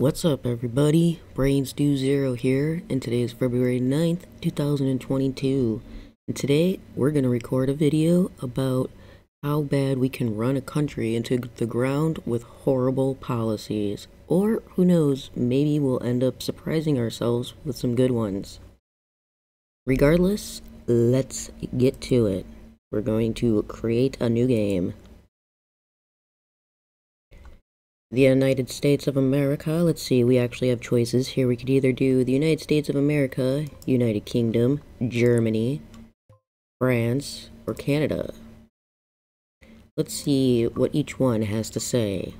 What's up everybody? Brains Do Zero here, and today is February 9th, 2022. And today we're to record a video about how bad we can run a country into the ground with horrible policies. Or, who knows, maybe we'll end up surprising ourselves with some good ones. Regardless, let's get to it. We're going to create a new game. The United States of America, let's see, we actually have choices here. We could either do the United States of America, United Kingdom, Germany, France, or Canada. Let's see what each one has to say.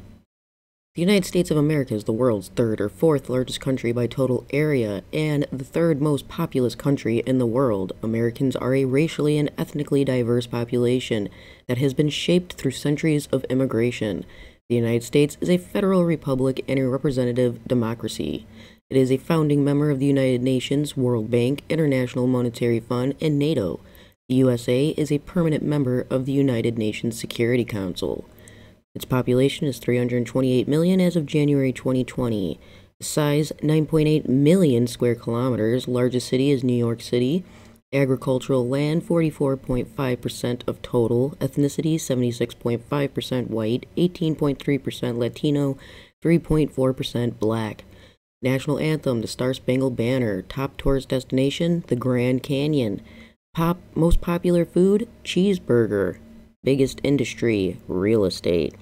The United States of America is the world's third or fourth largest country by total area and the third most populous country in the world. Americans are a racially and ethnically diverse population that has been shaped through centuries of immigration. The United States is a federal republic and a representative democracy. It is a founding member of the United Nations, World Bank, International Monetary Fund, and NATO. The USA is a permanent member of the United Nations Security Council. Its population is 328 million as of January 2020. Size 9.8 million square kilometers. Largest city is New York City. Agricultural land 44.5% of total. Ethnicity 76.5% white, 18.3% Latino, 3.4% black. National anthem The Star Spangled Banner. Top tourist destination The Grand Canyon. Pop most popular food cheeseburger. Biggest industry real estate.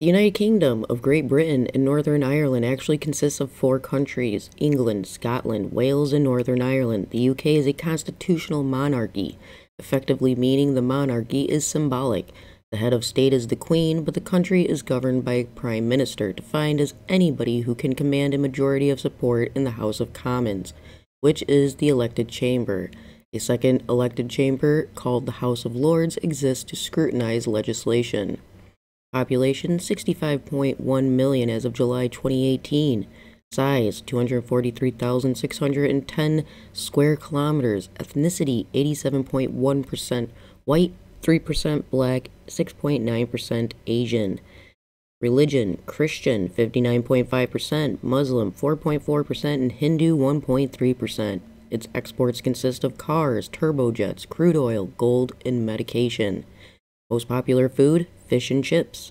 The United Kingdom of Great Britain and Northern Ireland actually consists of four countries England, Scotland, Wales, and Northern Ireland. The UK is a constitutional monarchy, effectively meaning the monarchy is symbolic. The head of state is the Queen, but the country is governed by a Prime Minister, defined as anybody who can command a majority of support in the House of Commons, which is the elected chamber. A second elected chamber, called the House of Lords, exists to scrutinize legislation. Population 65.1 million as of July 2018. Size 243,610 square kilometers. Ethnicity 87.1% white, 3% black, 6.9% Asian. Religion Christian 59.5%, Muslim 4.4%, and Hindu 1.3%. Its exports consist of cars, turbojets, crude oil, gold, and medication. Most popular food fish and chips.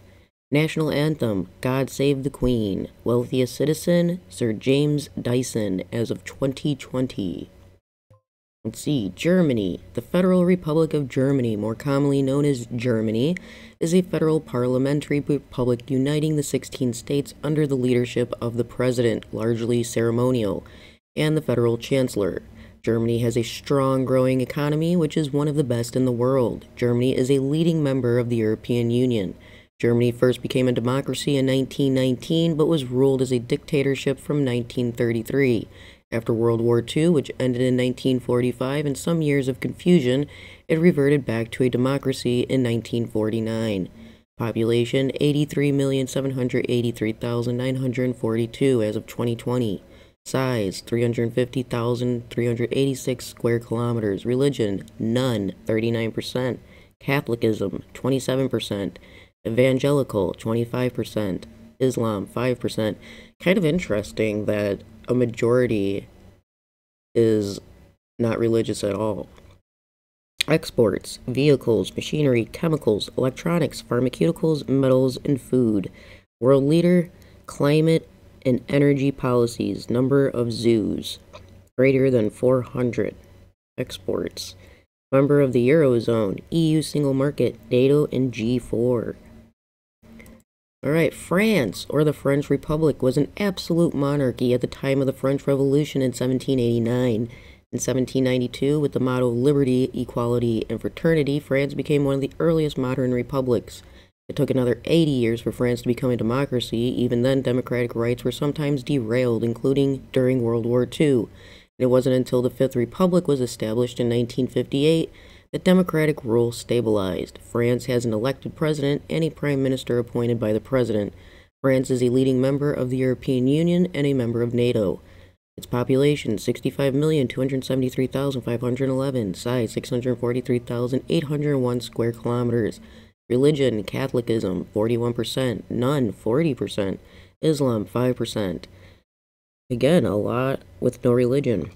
National anthem, God Save the Queen. Wealthiest citizen, Sir James Dyson, as of 2020. Let's see, Germany. The Federal Republic of Germany, more commonly known as Germany, is a federal parliamentary republic uniting the 16 states under the leadership of the president, largely ceremonial, and the federal chancellor. Germany has a strong growing economy, which is one of the best in the world. Germany is a leading member of the European Union. Germany first became a democracy in 1919, but was ruled as a dictatorship from 1933. After World War II, which ended in 1945, and some years of confusion, it reverted back to a democracy in 1949. Population 83,783,942 as of 2020. Size 350,386 square kilometers. Religion none, 39%. Catholicism 27%. Evangelical 25%. Islam 5%. Kind of interesting that a majority is not religious at all. Exports, vehicles, machinery, chemicals, electronics, pharmaceuticals, metals, and food. World leader, climate and energy policies. Number of zoos, greater than 400. Exports. Member of the Eurozone, EU Single Market, NATO, and G4. Alright, France, or the French Republic, was an absolute monarchy at the time of the French Revolution in 1789. In 1792, with the motto Liberty, Equality, and Fraternity, France became one of the earliest modern republics. It took another 80 years for France to become a democracy. Even then, democratic rights were sometimes derailed, including during World War II. It wasn't until the Fifth Republic was established in 1958 that democratic rule stabilized. France has an elected president and a prime minister appointed by the president. France is a leading member of the European Union and a member of NATO. Its population 65,273,511, size 643,801 square kilometers. Religion, Catholicism, 41%. None, 40%. Islam, 5%. Again, a lot with no religion.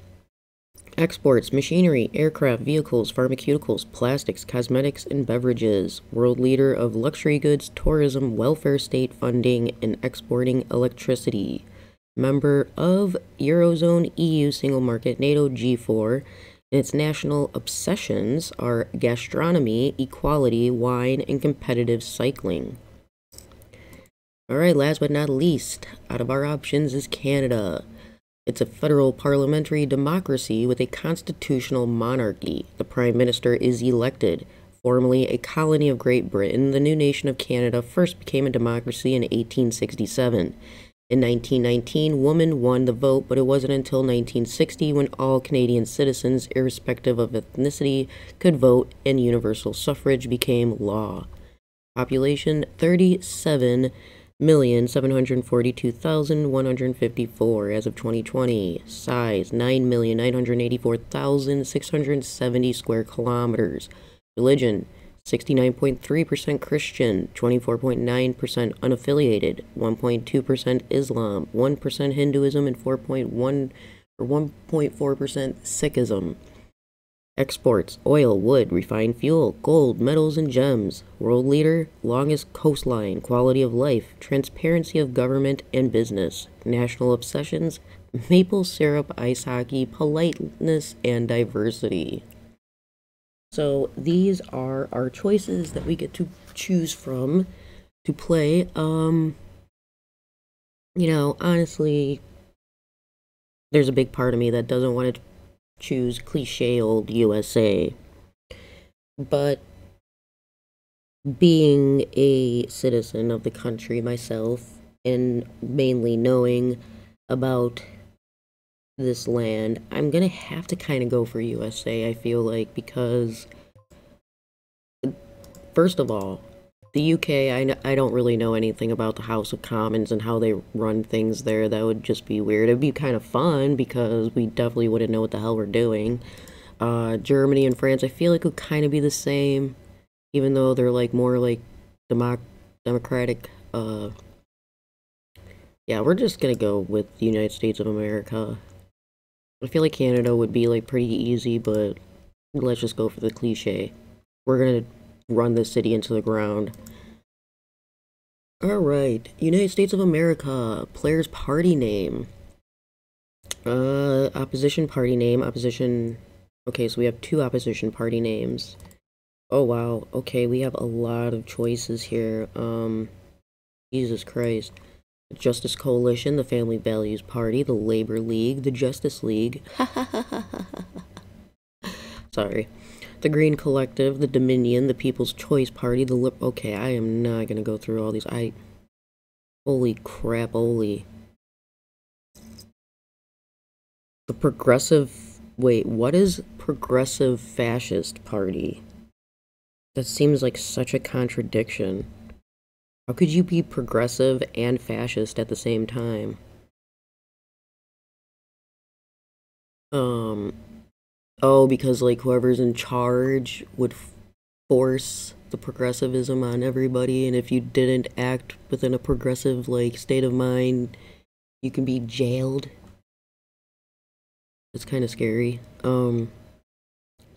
Exports, machinery, aircraft, vehicles, pharmaceuticals, plastics, cosmetics, and beverages. World leader of luxury goods, tourism, welfare state funding, and exporting electricity. Member of Eurozone, EU Single Market, NATO G4. Its national obsessions are gastronomy, equality, wine, and competitive cycling. Alright, last but not least, out of our options is Canada. It's a federal parliamentary democracy with a constitutional monarchy. The Prime Minister is elected. Formerly a colony of Great Britain, the new nation of Canada first became a democracy in 1867. In 1919, women won the vote, but it wasn't until 1960 when all Canadian citizens, irrespective of ethnicity, could vote and universal suffrage became law. Population 37 million seven hundred forty-two thousand one hundred fifty-four as of 2020. Size nine million nine hundred eighty-four thousand six hundred seventy square kilometers. Religion 69.3% Christian, 24.9% unaffiliated, 1.2% Islam, 1% Hinduism, and 4.1 or 1.4% Sikhism. Exports oil, wood, refined fuel, gold, metals, and gems. World leader, longest coastline, quality of life, transparency of government and business. National obsessions, maple syrup, ice hockey, politeness, and diversity. So these are our choices that we get to choose from to play. Um, you know, honestly, there's a big part of me that doesn't want to choose cliche old USA. But being a citizen of the country myself and mainly knowing about this land, I'm gonna have to kind of go for USA, I feel like, because first of all, the UK, I, I don't really know anything about the House of Commons and how they run things there. That would just be weird. It'd be kind of fun because we definitely wouldn't know what the hell we're doing. Uh, Germany and France, I feel like would kind of be the same, even though they're like more like democ democratic. Uh, yeah, we're just gonna go with the United States of America. I feel like Canada would be like pretty easy, but let's just go for the cliche. We're gonna run this city into the ground. Alright, United States of America, player's party name. Uh, opposition party name, opposition... Okay, so we have two opposition party names. Oh wow, okay, we have a lot of choices here. Um, Jesus Christ. Justice Coalition, the Family Values Party, the Labor League, the Justice League. Sorry the Green Collective, the Dominion, the People's Choice Party, the Lip. Okay, I am not gonna go through all these. I. Holy crap, holy. The Progressive. Wait, what is Progressive Fascist Party? That seems like such a contradiction. How could you be progressive and fascist at the same time? Um, Oh, because like whoever's in charge would force the progressivism on everybody, and if you didn't act within a progressive like state of mind, you can be jailed. It's kind of scary. Um,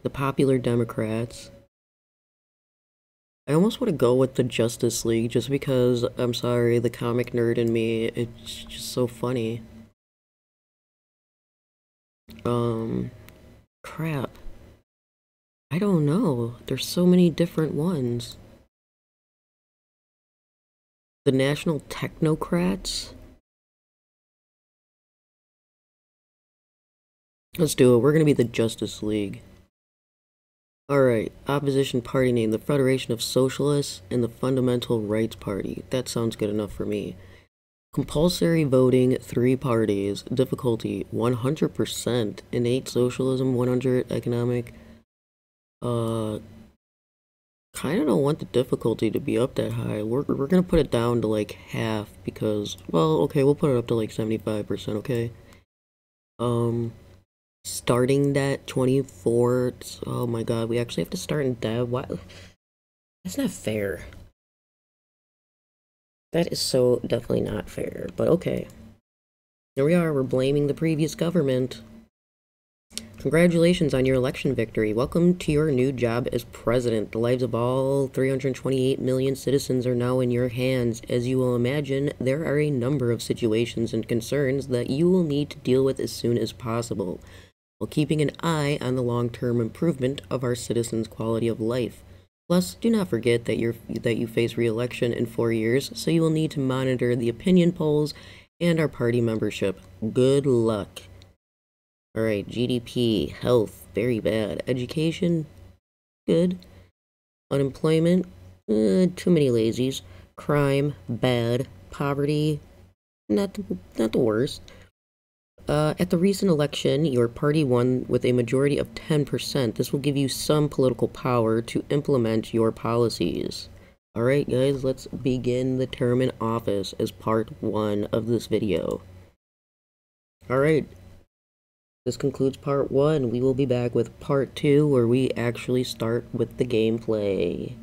the popular Democrats. I almost want to go with the Justice League just because I'm sorry, the comic nerd in me, it's just so funny. Um, Crap. I don't know. There's so many different ones. The National Technocrats? Let's do it. We're going to be the Justice League. Alright, opposition party name, the Federation of Socialists and the Fundamental Rights Party. That sounds good enough for me. Compulsory voting, three parties. Difficulty, 100%. Innate socialism, 100. Economic. Uh, kind of don't want the difficulty to be up that high. We're, we're gonna put it down to like half because, well, okay, we'll put it up to like 75%, okay? Um, starting that 24, oh my god, we actually have to start in dev. What? That's not fair. That is so definitely not fair, but okay. Here we are, we're blaming the previous government. Congratulations on your election victory. Welcome to your new job as president. The lives of all 328 million citizens are now in your hands. As you will imagine, there are a number of situations and concerns that you will need to deal with as soon as possible, while keeping an eye on the long-term improvement of our citizens' quality of life. Plus, do not forget that, you that you face re-election in four years, so you will need to monitor the opinion polls and our party membership. Good luck. Alright, GDP, health, very bad. Education, good. Unemployment, uh, too many lazies. Crime, bad. Poverty, not the, not the worst. Uh, at the recent election, your party won with a majority of 10%. This will give you some political power to implement your policies. Alright guys, let's begin the term in office as part 1 of this video. Alright, this concludes part 1. We will be back with part 2 where we actually start with the gameplay.